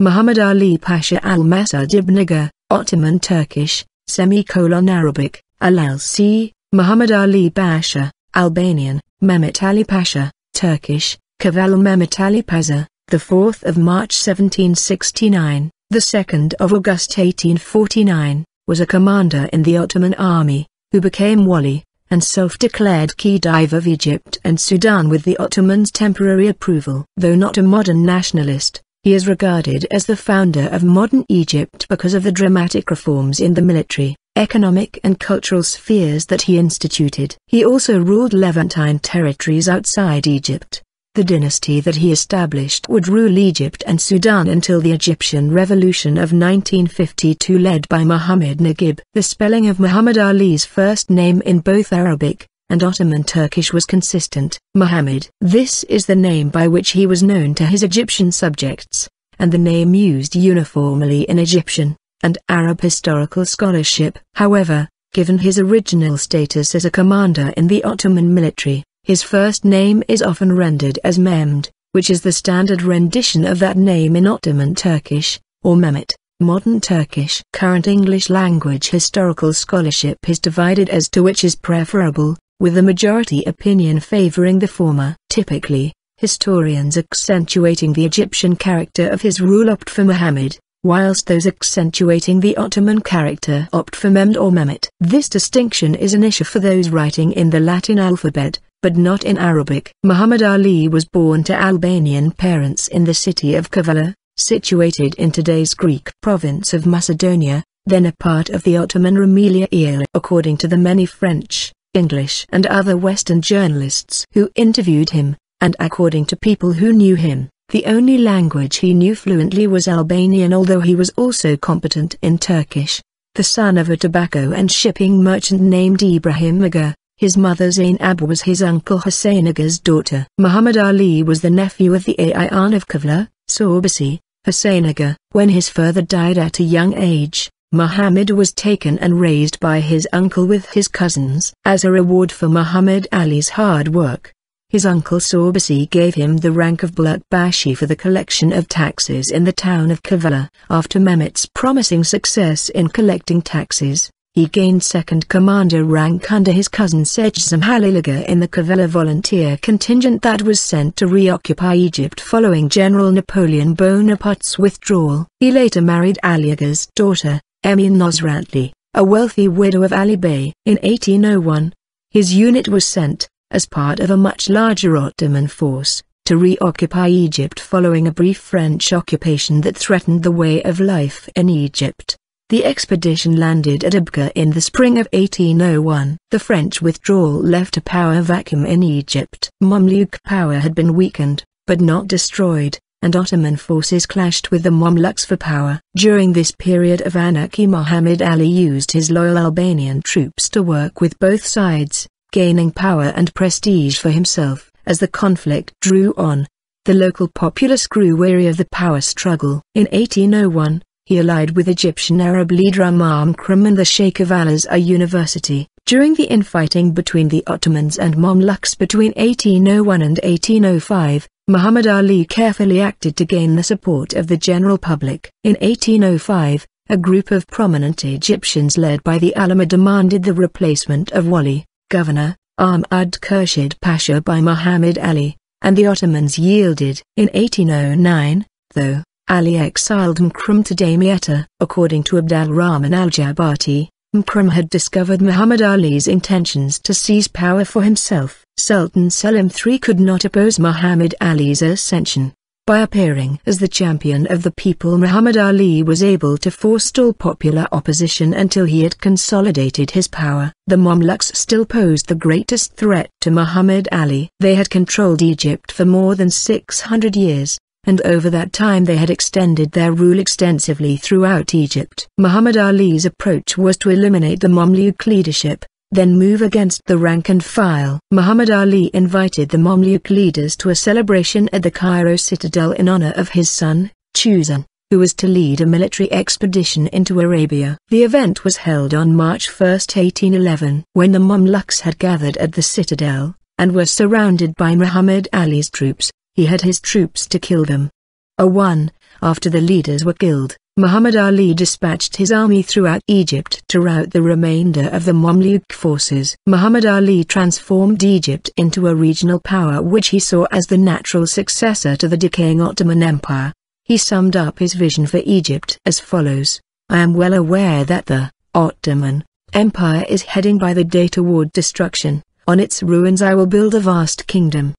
Muhammad Ali Pasha al-Masud ibn Ottoman Turkish, semicolon Arabic, Al-Alsi, Muhammad Ali Pasha, Albanian, Mehmet Ali Pasha, Turkish, Kaval Mehmet Ali Pasha, the 4th of March 1769, the 2nd of August 1849, was a commander in the Ottoman army, who became wali, and self-declared Khedive of Egypt and Sudan with the Ottomans' temporary approval. Though not a modern nationalist, he is regarded as the founder of modern Egypt because of the dramatic reforms in the military, economic and cultural spheres that he instituted. He also ruled Levantine territories outside Egypt. The dynasty that he established would rule Egypt and Sudan until the Egyptian Revolution of 1952 led by Muhammad Naguib. The spelling of Muhammad Ali's first name in both Arabic and Ottoman Turkish was consistent. Muhammad. This is the name by which he was known to his Egyptian subjects, and the name used uniformly in Egyptian and Arab historical scholarship. However, given his original status as a commander in the Ottoman military, his first name is often rendered as Mehmed, which is the standard rendition of that name in Ottoman Turkish, or Mehmet, modern Turkish. Current English language historical scholarship is divided as to which is preferable, with the majority opinion favoring the former. Typically, historians accentuating the Egyptian character of his rule opt for Muhammad, whilst those accentuating the Ottoman character opt for Mehmed or Mehmet. This distinction is an issue for those writing in the Latin alphabet, but not in Arabic. Muhammad Ali was born to Albanian parents in the city of Kavala, situated in today's Greek province of Macedonia, then a part of the Ottoman Rumelia. According to the many French, English and other Western journalists who interviewed him, and according to people who knew him, the only language he knew fluently was Albanian although he was also competent in Turkish. The son of a tobacco and shipping merchant named Ibrahim Aga, his mother Zainab was his uncle Hussein Aga's daughter. Muhammad Ali was the nephew of the Ayan of Kavala, Sorbisi, Hussein Aga. When his father died at a young age, Muhammad was taken and raised by his uncle with his cousins. As a reward for Muhammad Ali's hard work, his uncle Sorbisi gave him the rank of Bulak Bashi for the collection of taxes in the town of Kavala. After Mehmet's promising success in collecting taxes, he gained second commander rank under his cousin Sejzam Halilaga in the Kavala volunteer contingent that was sent to reoccupy Egypt following General Napoleon Bonaparte's withdrawal. He later married Aliaga's daughter, Emin Nosratli, a wealthy widow of Ali Bey. In 1801, his unit was sent, as part of a much larger Ottoman force, to reoccupy Egypt following a brief French occupation that threatened the way of life in Egypt. The expedition landed at Abqa in the spring of 1801. The French withdrawal left a power vacuum in Egypt. Mamluk power had been weakened, but not destroyed, and Ottoman forces clashed with the Mamluks for power. During this period of anarchy Muhammad Ali used his loyal Albanian troops to work with both sides, gaining power and prestige for himself. As the conflict drew on, the local populace grew weary of the power struggle. In 1801, he allied with Egyptian Arab leader Omar Makram and the Sheikh of Al-Azhar University. During the infighting between the Ottomans and Mamluks between 1801 and 1805, Muhammad Ali carefully acted to gain the support of the general public. In 1805, a group of prominent Egyptians led by the Ulama demanded the replacement of Wali, governor, Ahmad Khurshid Pasha by Muhammad Ali, and the Ottomans yielded. In 1809, though, Ali exiled Makram to Damietta. According to Abdal Rahman al-Jabarti, Makram had discovered Muhammad Ali's intentions to seize power for himself. Sultan Selim III could not oppose Muhammad Ali's ascension. By appearing as the champion of the people Muhammad Ali was able to forestall popular opposition until he had consolidated his power. The Mamluks still posed the greatest threat to Muhammad Ali. They had controlled Egypt for more than 600 years and over that time they had extended their rule extensively throughout Egypt. Muhammad Ali's approach was to eliminate the Mamluk leadership, then move against the rank and file. Muhammad Ali invited the Mamluk leaders to a celebration at the Cairo citadel in honor of his son, Tosun, who was to lead a military expedition into Arabia. The event was held on March 1, 1811. When the Mamluks had gathered at the citadel, and were surrounded by Muhammad Ali's troops, he had his troops to kill them. A one, After the leaders were killed, Muhammad Ali dispatched his army throughout Egypt to rout the remainder of the Mamluk forces. Muhammad Ali transformed Egypt into a regional power which he saw as the natural successor to the decaying Ottoman Empire. He summed up his vision for Egypt as follows. I am well aware that the Ottoman Empire is heading by the day toward destruction. On its ruins I will build a vast kingdom.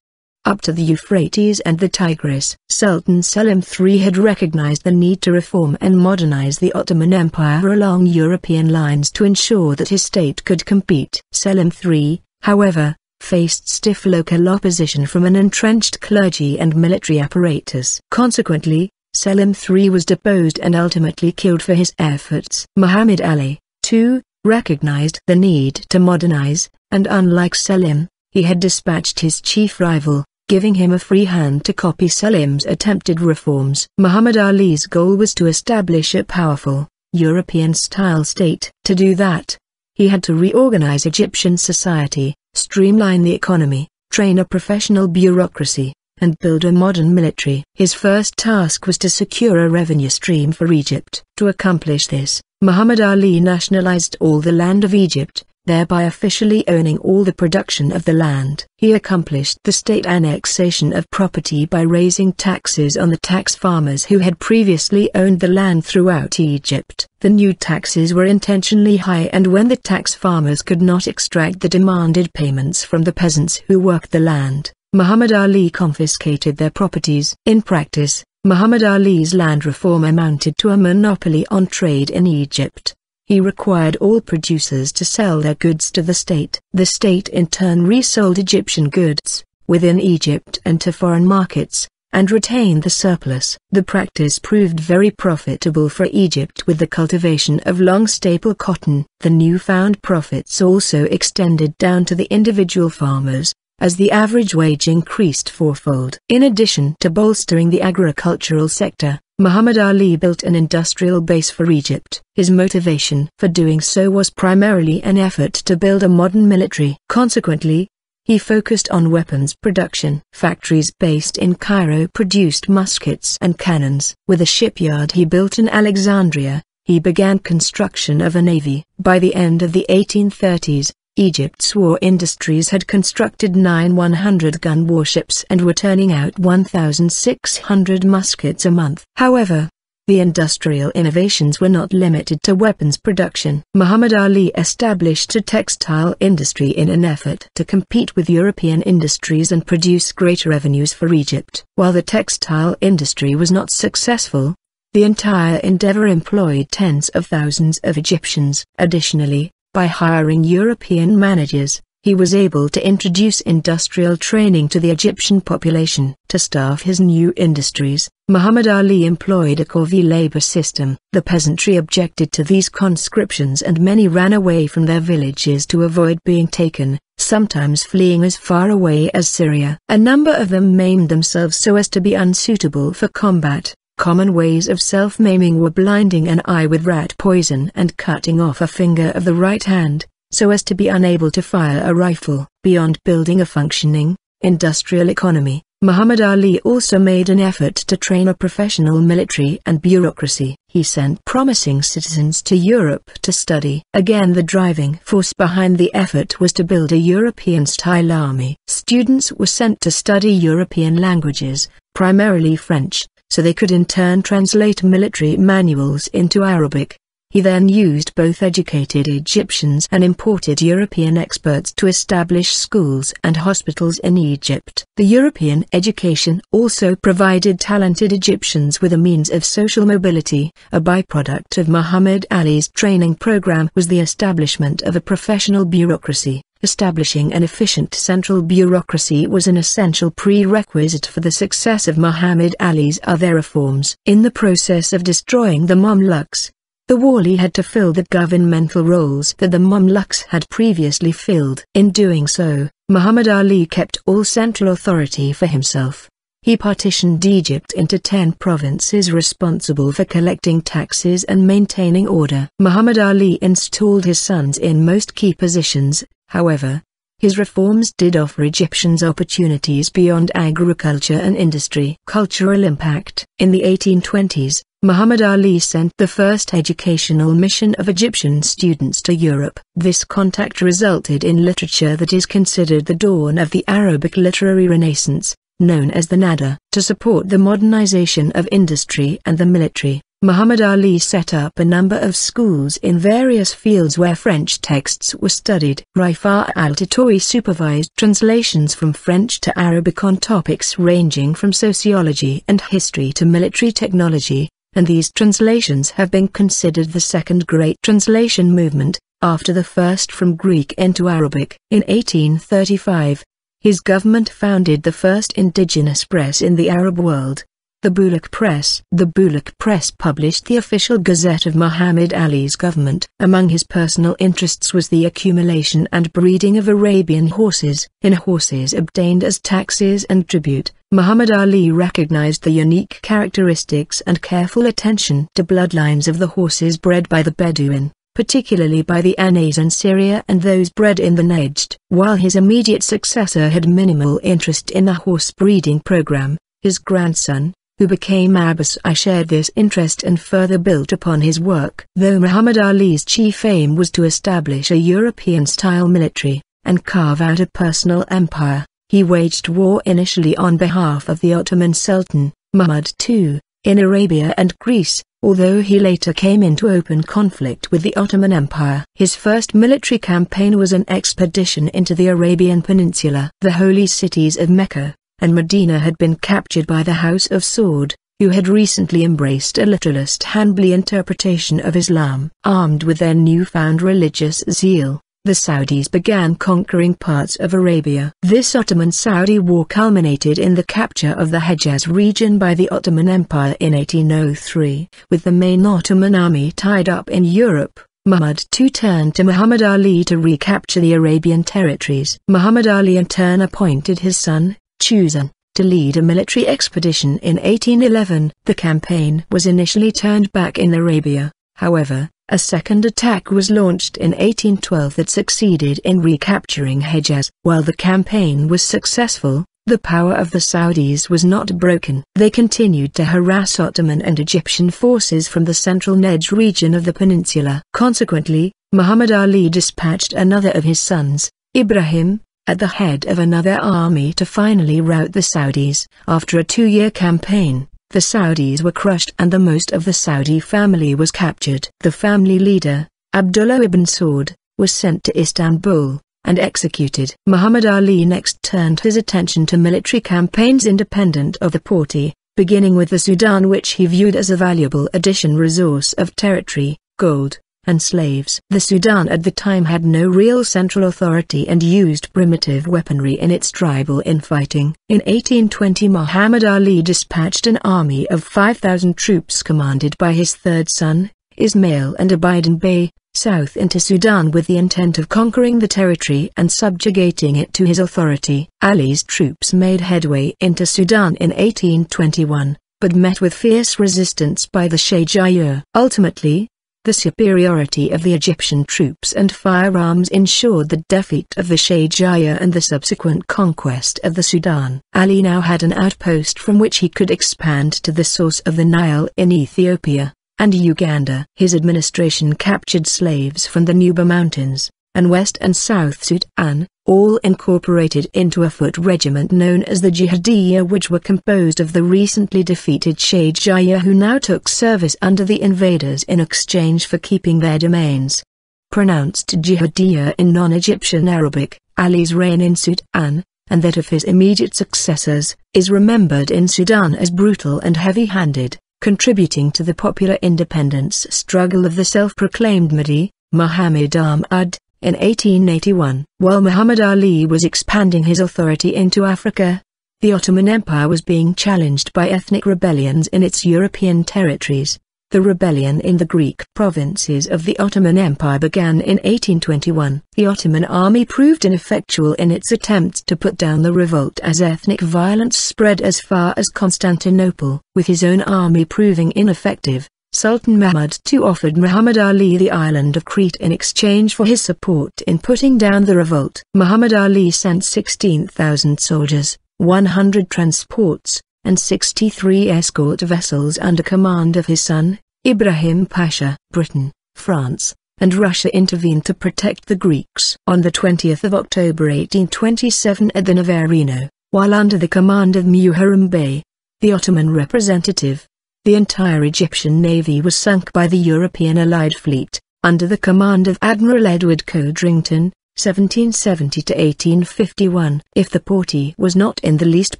Up to the Euphrates and the Tigris. Sultan Selim III had recognized the need to reform and modernize the Ottoman Empire along European lines to ensure that his state could compete. Selim III, however, faced stiff local opposition from an entrenched clergy and military apparatus. Consequently, Selim III was deposed and ultimately killed for his efforts. Muhammad Ali, too, recognized the need to modernize, and unlike Selim, he had dispatched his chief rival, giving him a free hand to copy Selim's attempted reforms. Muhammad Ali's goal was to establish a powerful, European-style state. To do that, he had to reorganize Egyptian society, streamline the economy, train a professional bureaucracy, and build a modern military. His first task was to secure a revenue stream for Egypt. To accomplish this, Muhammad Ali nationalized all the land of Egypt, thereby officially owning all the production of the land. He accomplished the state annexation of property by raising taxes on the tax farmers who had previously owned the land throughout Egypt. The new taxes were intentionally high and when the tax farmers could not extract the demanded payments from the peasants who worked the land, Muhammad Ali confiscated their properties. In practice, Muhammad Ali's land reform amounted to a monopoly on trade in Egypt. He required all producers to sell their goods to the state. The state in turn resold Egyptian goods, within Egypt and to foreign markets, and retained the surplus. The practice proved very profitable for Egypt with the cultivation of long staple cotton. The newfound profits also extended down to the individual farmers, as the average wage increased fourfold. In addition to bolstering the agricultural sector, Muhammad Ali built an industrial base for Egypt. His motivation for doing so was primarily an effort to build a modern military. Consequently, he focused on weapons production. Factories based in Cairo produced muskets and cannons. With a shipyard he built in Alexandria, he began construction of a navy. By the end of the 1830s, Egypt's war industries had constructed nine 100-gun warships and were turning out 1,600 muskets a month. However, the industrial innovations were not limited to weapons production. Muhammad Ali established a textile industry in an effort to compete with European industries and produce greater revenues for Egypt. While the textile industry was not successful, the entire endeavor employed tens of thousands of Egyptians. Additionally, by hiring European managers, he was able to introduce industrial training to the Egyptian population. To staff his new industries, Muhammad Ali employed a corvée labor system. The peasantry objected to these conscriptions and many ran away from their villages to avoid being taken, sometimes fleeing as far away as Syria. A number of them maimed themselves so as to be unsuitable for combat. Common ways of self-maiming were blinding an eye with rat poison and cutting off a finger of the right hand, so as to be unable to fire a rifle. Beyond building a functioning, industrial economy, Muhammad Ali also made an effort to train a professional military and bureaucracy. He sent promising citizens to Europe to study. Again the driving force behind the effort was to build a European-style army. Students were sent to study European languages, primarily French, so they could in turn translate military manuals into Arabic. He then used both educated Egyptians and imported European experts to establish schools and hospitals in Egypt. The European education also provided talented Egyptians with a means of social mobility. A byproduct of Muhammad Ali's training program was the establishment of a professional bureaucracy. Establishing an efficient central bureaucracy was an essential prerequisite for the success of Muhammad Ali's other reforms. In the process of destroying the Mamluks, the Wali had to fill the governmental roles that the Mamluks had previously filled. In doing so, Muhammad Ali kept all central authority for himself. He partitioned Egypt into ten provinces responsible for collecting taxes and maintaining order. Muhammad Ali installed his sons in most key positions, however. His reforms did offer Egyptians opportunities beyond agriculture and industry. Cultural impact In the 1820s, Muhammad Ali sent the first educational mission of Egyptian students to Europe. This contact resulted in literature that is considered the dawn of the Arabic literary renaissance, known as the Nahda. To support the modernization of industry and the military, Muhammad Ali set up a number of schools in various fields where French texts were studied. Rifa al-Tahtawi supervised translations from French to Arabic on topics ranging from sociology and history to military technology, and these translations have been considered the second great translation movement, after the first from Greek into Arabic. In 1835, his government founded the first indigenous press in the Arab world, the Bulaq Press The Bulaq Press published the official gazette of Muhammad Ali's government. Among his personal interests was the accumulation and breeding of Arabian horses. In horses obtained as taxes and tribute, Muhammad Ali recognized the unique characteristics and careful attention to bloodlines of the horses bred by the Bedouin particularly by the Anas in Syria and those bred in the Najd. While his immediate successor had minimal interest in the horse breeding program, his grandson, who became Abbas I shared this interest and further built upon his work. Though Muhammad Ali's chief aim was to establish a European-style military, and carve out a personal empire, he waged war initially on behalf of the Ottoman Sultan, Mahmud II, in Arabia and Greece, although he later came into open conflict with the Ottoman Empire. His first military campaign was an expedition into the Arabian Peninsula. The holy cities of Mecca, and Medina had been captured by the House of Saud, who had recently embraced a literalist Hanbali interpretation of Islam. Armed with their newfound religious zeal, the Saudis began conquering parts of Arabia. This Ottoman-Saudi war culminated in the capture of the Hejaz region by the Ottoman Empire in 1803. With the main Ottoman army tied up in Europe, Mahmud II turned to Muhammad Ali to recapture the Arabian territories. Muhammad Ali in turn appointed his son, chosen to lead a military expedition in 1811. The campaign was initially turned back in Arabia, however, a second attack was launched in 1812 that succeeded in recapturing Hejaz. While the campaign was successful, the power of the Saudis was not broken. They continued to harass Ottoman and Egyptian forces from the central Najd region of the peninsula. Consequently, Muhammad Ali dispatched another of his sons, Ibrahim, at the head of another army to finally rout the Saudis. After a two-year campaign, the Saudis were crushed and the most of the Saudi family was captured. The family leader, Abdullah ibn Saud, was sent to Istanbul and executed. Muhammad Ali next turned his attention to military campaigns independent of the Porte, beginning with the Sudan which he viewed as a valuable addition resource of territory, gold, and slaves. The Sudan at the time had no real central authority and used primitive weaponry in its tribal infighting. In 1820 Muhammad Ali dispatched an army of 5,000 troops commanded by his third son, Ismail and Abidan Bey, south into Sudan with the intent of conquering the territory and subjugating it to his authority. Ali's troops made headway into Sudan in 1821, but met with fierce resistance by the Shayjaya. Ultimately, the superiority of the Egyptian troops and firearms ensured the defeat of the Shayjaya and the subsequent conquest of the Sudan. Ali now had an outpost from which he could expand to the source of the Nile in Ethiopia and Uganda. His administration captured slaves from the Nuba Mountains, and West and South Sudan, all incorporated into a foot regiment known as the Jihadiyya which were composed of the recently defeated Shayjaya who now took service under the invaders in exchange for keeping their domains. Pronounced Jihadiyya in non-Egyptian Arabic, Ali's reign in Sudan, and that of his immediate successors, is remembered in Sudan as brutal and heavy-handed, contributing to the popular independence struggle of the self-proclaimed Mahdi, Muhammad Ahmad, in 1881, while Muhammad Ali was expanding his authority into Africa, the Ottoman Empire was being challenged by ethnic rebellions in its European territories. The rebellion in the Greek provinces of the Ottoman Empire began in 1821. The Ottoman army proved ineffectual in its attempts to put down the revolt as ethnic violence spread as far as Constantinople. With his own army proving ineffective, Sultan Mahmud II offered Muhammad Ali the island of Crete in exchange for his support in putting down the revolt. Muhammad Ali sent 16,000 soldiers, 100 transports, and 63 escort vessels under command of his son, Ibrahim Pasha. Britain, France, and Russia intervened to protect the Greeks. On the 20th of October 1827 at the Navarino, while under the command of Muharrem Bey, the Ottoman representative, the entire Egyptian navy was sunk by the European Allied fleet, under the command of Admiral Edward Codrington, 1770-1851. If the Porte was not in the least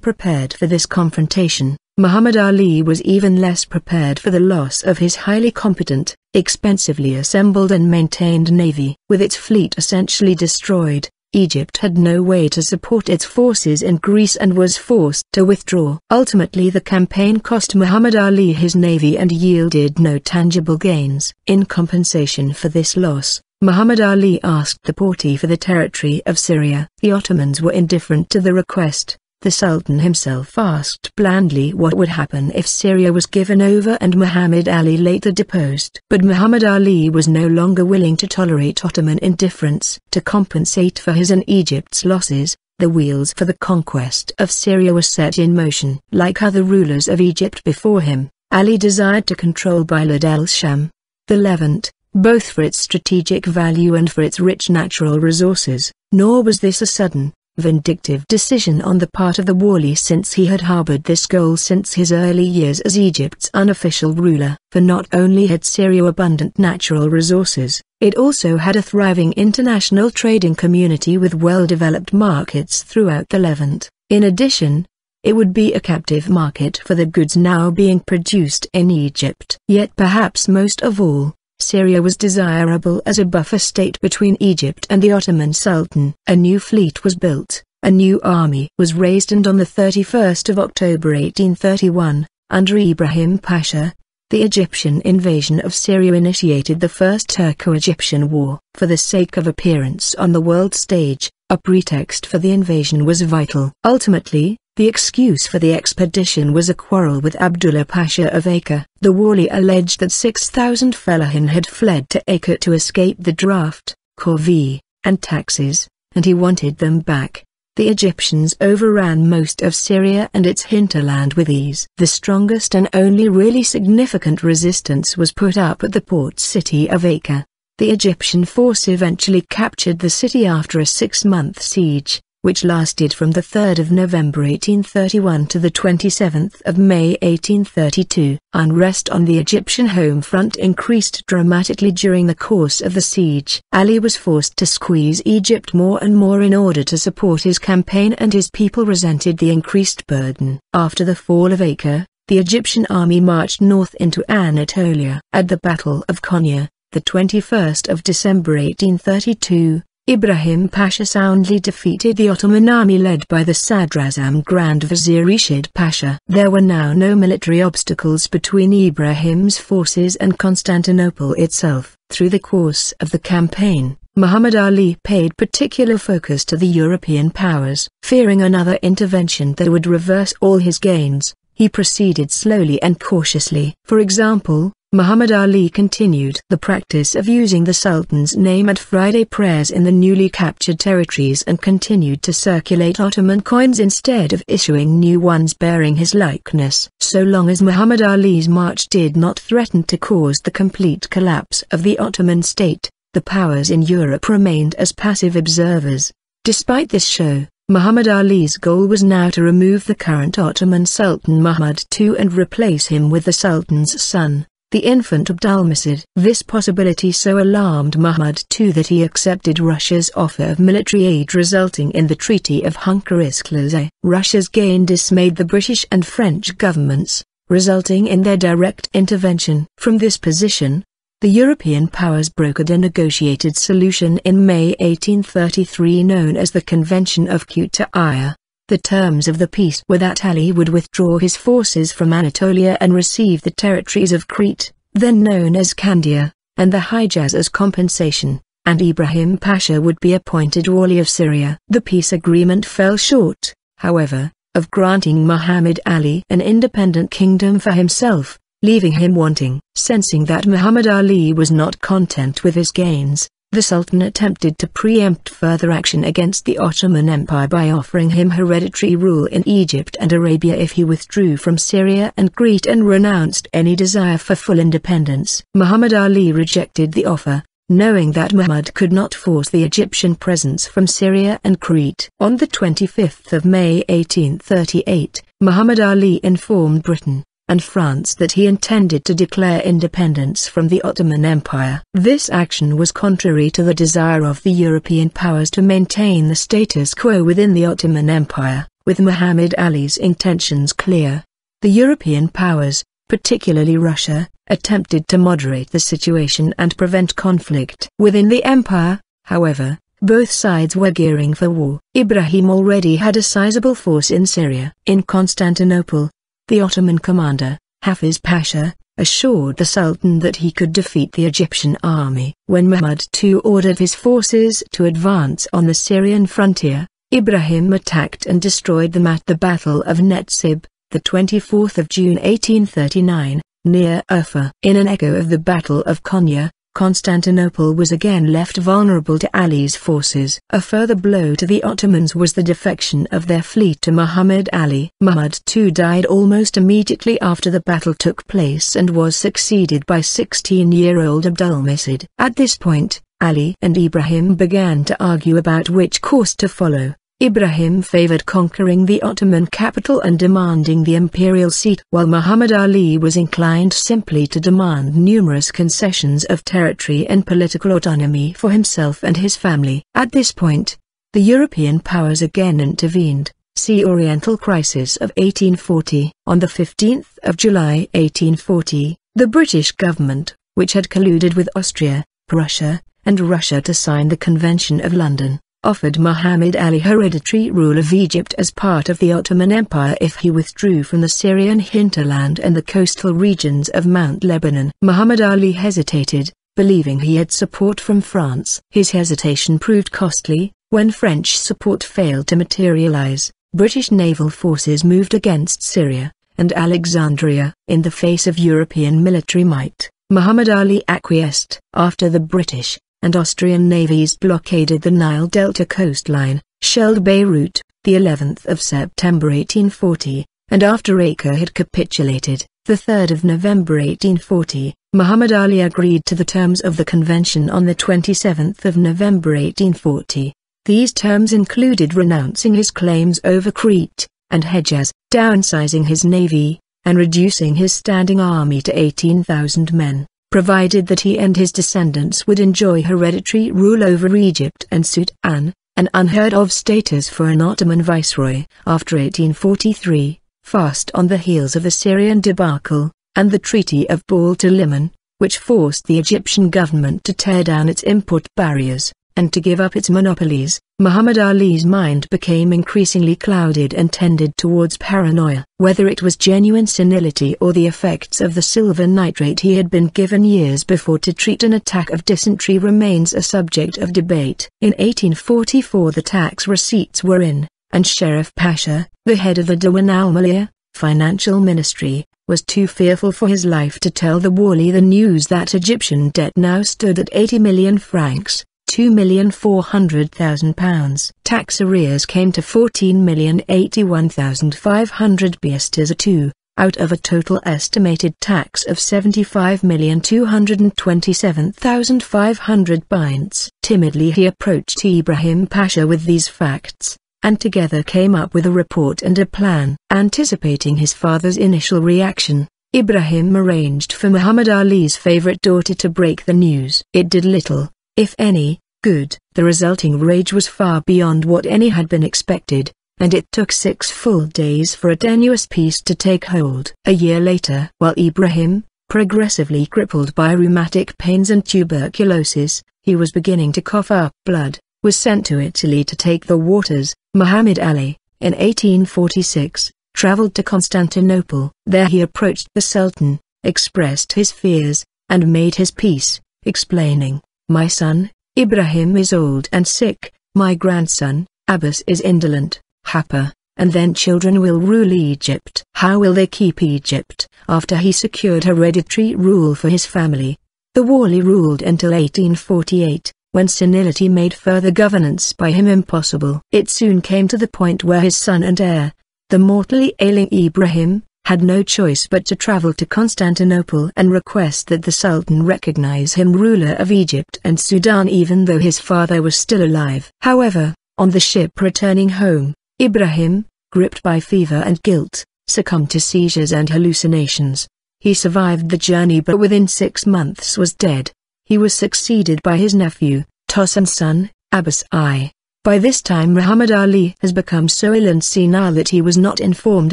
prepared for this confrontation, Muhammad Ali was even less prepared for the loss of his highly competent, expensively assembled and maintained navy. With its fleet essentially destroyed, Egypt had no way to support its forces in Greece and was forced to withdraw. Ultimately the campaign cost Muhammad Ali his navy and yielded no tangible gains. In compensation for this loss, Muhammad Ali asked the Porte for the territory of Syria. The Ottomans were indifferent to the request, the Sultan himself asked blandly what would happen if Syria was given over and Muhammad Ali later deposed. But Muhammad Ali was no longer willing to tolerate Ottoman indifference. To compensate for his and Egypt's losses, the wheels for the conquest of Syria were set in motion. Like other rulers of Egypt before him, Ali desired to control Bilad el-Sham, the Levant, both for its strategic value and for its rich natural resources. Nor was this a sudden, vindictive decision on the part of the Wali since he had harbored this goal since his early years as Egypt's unofficial ruler. For not only had Syria abundant natural resources, it also had a thriving international trading community with well-developed markets throughout the Levant. In addition, it would be a captive market for the goods now being produced in Egypt. Yet perhaps most of all, Syria was desirable as a buffer state between Egypt and the Ottoman Sultan. A new fleet was built, a new army was raised and on the 31st of October 1831, under Ibrahim Pasha, the Egyptian invasion of Syria initiated the First Turco-Egyptian War. For the sake of appearance on the world stage, a pretext for the invasion was vital. Ultimately, the excuse for the expedition was a quarrel with Abdullah Pasha of Acre. The Wali alleged that 6,000 fellahin had fled to Acre to escape the draft, corvée, and taxes, and he wanted them back. The Egyptians overran most of Syria and its hinterland with ease. The strongest and only really significant resistance was put up at the port city of Acre. The Egyptian force eventually captured the city after a six-month siege which lasted from the 3rd of November 1831 to the 27th of May 1832. Unrest on the Egyptian home front increased dramatically during the course of the siege. Ali was forced to squeeze Egypt more and more in order to support his campaign and his people resented the increased burden. After the fall of Acre, the Egyptian army marched north into Anatolia. At the Battle of Konya, the 21st of December 1832, Ibrahim Pasha soundly defeated the Ottoman army led by the Sadrazam Grand Vizier Reshid Pasha. There were now no military obstacles between Ibrahim's forces and Constantinople itself. Through the course of the campaign, Muhammad Ali paid particular focus to the European powers. Fearing another intervention that would reverse all his gains, he proceeded slowly and cautiously. For example, Muhammad Ali continued the practice of using the Sultan's name at Friday prayers in the newly captured territories and continued to circulate Ottoman coins instead of issuing new ones bearing his likeness. So long as Muhammad Ali's march did not threaten to cause the complete collapse of the Ottoman state, the powers in Europe remained as passive observers. Despite this show, Muhammad Ali's goal was now to remove the current Ottoman Sultan Mahmud II and replace him with the Sultan's son the infant Abdulmecid. This possibility so alarmed Mahmud II that he accepted Russia's offer of military aid resulting in the Treaty of Hünkâr İskelesi. Russia's gain dismayed the British and French governments, resulting in their direct intervention. From this position, the European powers brokered a negotiated solution in May 1833 known as the Convention of Kütahya. The terms of the peace were that Ali would withdraw his forces from Anatolia and receive the territories of Crete, then known as Candia, and the Hijaz as compensation, and Ibrahim Pasha would be appointed Wali of Syria. The peace agreement fell short, however, of granting Muhammad Ali an independent kingdom for himself, leaving him wanting. Sensing that Muhammad Ali was not content with his gains, the Sultan attempted to preempt further action against the Ottoman Empire by offering him hereditary rule in Egypt and Arabia if he withdrew from Syria and Crete and renounced any desire for full independence. Muhammad Ali rejected the offer, knowing that Mahmud could not force the Egyptian presence from Syria and Crete. On the 25th of May 1838, Muhammad Ali informed Britain, and France that he intended to declare independence from the Ottoman Empire. This action was contrary to the desire of the European powers to maintain the status quo within the Ottoman Empire, with Muhammad Ali's intentions clear. The European powers, particularly Russia, attempted to moderate the situation and prevent conflict. Within the empire, however, both sides were gearing for war. Ibrahim already had a sizable force in Syria. In Constantinople, the Ottoman commander, Hafiz Pasha, assured the Sultan that he could defeat the Egyptian army. When Mahmud II ordered his forces to advance on the Syrian frontier, Ibrahim attacked and destroyed them at the Battle of Nezib, the 24th of June 1839, near Urfa. In an echo of the Battle of Konya, Constantinople was again left vulnerable to Ali's forces. A further blow to the Ottomans was the defection of their fleet to Muhammad Ali. Mahmud II died almost immediately after the battle took place and was succeeded by 16-year-old Abdulmecid. At this point, Ali and Ibrahim began to argue about which course to follow. Ibrahim favored conquering the Ottoman capital and demanding the imperial seat while Muhammad Ali was inclined simply to demand numerous concessions of territory and political autonomy for himself and his family. At this point, the European powers again intervened. See Oriental Crisis of 1840. On the 15th of July 1840, the British government, which had colluded with Austria, Prussia, and Russia to sign the Convention of London, offered Muhammad Ali hereditary rule of Egypt as part of the Ottoman Empire if he withdrew from the Syrian hinterland and the coastal regions of Mount Lebanon. Muhammad Ali hesitated, believing he had support from France. His hesitation proved costly, when French support failed to materialize, British naval forces moved against Syria and Alexandria. In the face of European military might, Muhammad Ali acquiesced. After the British, and Austrian navies blockaded the Nile Delta coastline, shelled Beirut, the 11th of September 1840, and after Acre had capitulated, the 3rd of November 1840, Muhammad Ali agreed to the terms of the convention on the 27th of November 1840. These terms included renouncing his claims over Crete and Hejaz, downsizing his navy, and reducing his standing army to 18,000 men provided that he and his descendants would enjoy hereditary rule over Egypt and Sudan, an unheard-of status for an Ottoman viceroy. After 1843, fast on the heels of the Syrian debacle, and the Treaty of Balta Liman, which forced the Egyptian government to tear down its import barriers, and to give up its monopolies, Muhammad Ali's mind became increasingly clouded and tended towards paranoia. Whether it was genuine senility or the effects of the silver nitrate he had been given years before to treat an attack of dysentery remains a subject of debate. In 1844 the tax receipts were in, and Sheriff Pasha, the head of the Dewan al-Malia, financial ministry, was too fearful for his life to tell the Wali the news that Egyptian debt now stood at 80 million francs. £2,400,000. Tax arrears came to 14,081,500 piastres a two, out of a total estimated tax of 75,227,500 pints. Timidly he approached Ibrahim Pasha with these facts, and together came up with a report and a plan. Anticipating his father's initial reaction, Ibrahim arranged for Muhammad Ali's favorite daughter to break the news. It did little, if any, good. The resulting rage was far beyond what any had been expected, and it took six full days for a tenuous peace to take hold. A year later, while Ibrahim, progressively crippled by rheumatic pains and tuberculosis, he was beginning to cough up blood, was sent to Italy to take the waters. Muhammad Ali, in 1846, traveled to Constantinople. There he approached the Sultan, expressed his fears, and made his peace, explaining, My son, Ibrahim is old and sick, my grandson, Abbas is indolent, Hapa, and then children will rule Egypt. How will they keep Egypt, after he secured hereditary rule for his family? The Wali ruled until 1848, when senility made further governance by him impossible. It soon came to the point where his son and heir, the mortally ailing Ibrahim, had no choice but to travel to Constantinople and request that the Sultan recognize him ruler of Egypt and Sudan even though his father was still alive. However, on the ship returning home, Ibrahim, gripped by fever and guilt, succumbed to seizures and hallucinations. He survived the journey but within six months was dead. He was succeeded by his nephew, Tosun's son, Abbas I. By this time Muhammad Ali has become so ill and senile that he was not informed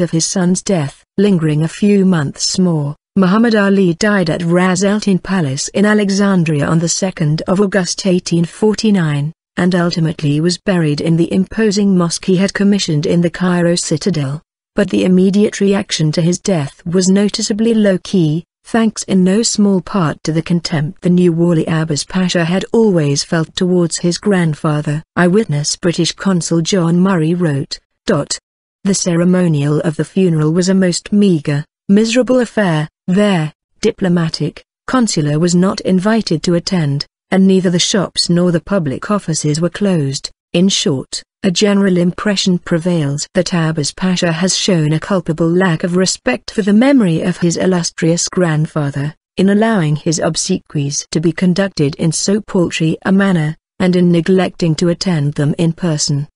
of his son's death. Lingering a few months more, Muhammad Ali died at Ras El Tin Palace in Alexandria on 2 August 1849 and ultimately was buried in the imposing mosque he had commissioned in the Cairo citadel. But the immediate reaction to his death was noticeably low-key, thanks in no small part to the contempt the new Wali Abbas Pasha had always felt towards his grandfather. Eyewitness British consul John Murray wrote, The ceremonial of the funeral was a most meagre, miserable affair, there, diplomatic, consular was not invited to attend, and neither the shops nor the public offices were closed. In short, a general impression prevails that Abbas Pasha has shown a culpable lack of respect for the memory of his illustrious grandfather, in allowing his obsequies to be conducted in so paltry a manner, and in neglecting to attend them in person.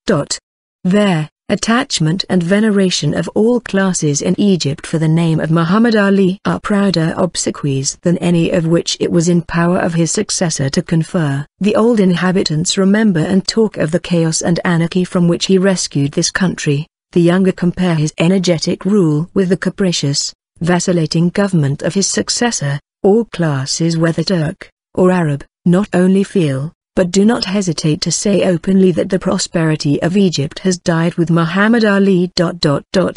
There, attachment and veneration of all classes in Egypt for the name of Muhammad Ali are prouder obsequies than any of which it was in power of his successor to confer. The old inhabitants remember and talk of the chaos and anarchy from which he rescued this country. The younger compare his energetic rule with the capricious, vacillating government of his successor. All classes whether Turk or Arab, not only feel, but do not hesitate to say openly that the prosperity of Egypt has died with Muhammad Ali.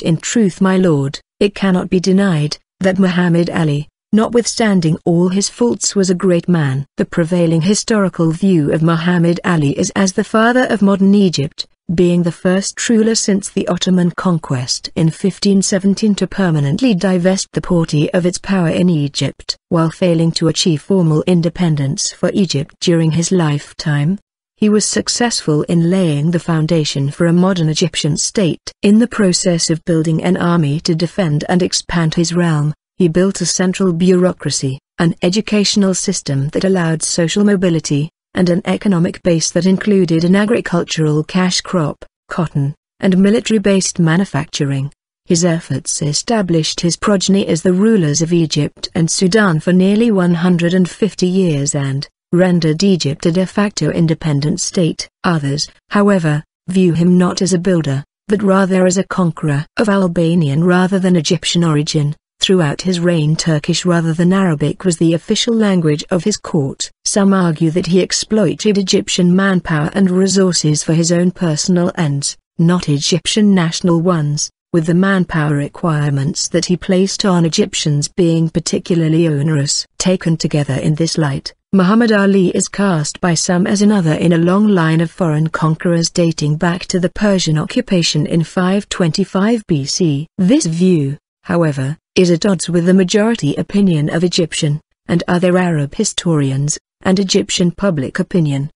In truth my lord, it cannot be denied, that Muhammad Ali, notwithstanding all his faults was a great man. The prevailing historical view of Muhammad Ali is as the father of modern Egypt, being the first ruler since the Ottoman conquest in 1517 to permanently divest the Porte of its power in Egypt. While failing to achieve formal independence for Egypt during his lifetime, he was successful in laying the foundation for a modern Egyptian state. In the process of building an army to defend and expand his realm, he built a central bureaucracy, an educational system that allowed social mobility, and an economic base that included an agricultural cash crop, cotton, and military-based manufacturing. His efforts established his progeny as the rulers of Egypt and Sudan for nearly 150 years and rendered Egypt a de facto independent state. Others, however, view him not as a builder, but rather as a conqueror of Albanian rather than Egyptian origin. Throughout his reign Turkish rather than Arabic was the official language of his court. Some argue that he exploited Egyptian manpower and resources for his own personal ends, not Egyptian national ones, with the manpower requirements that he placed on Egyptians being particularly onerous. Taken together in this light, Muhammad Ali is cast by some as another in a long line of foreign conquerors dating back to the Persian occupation in 525 BC. This view, however, is at odds with the majority opinion of Egyptian, and other Arab historians, and Egyptian public opinion.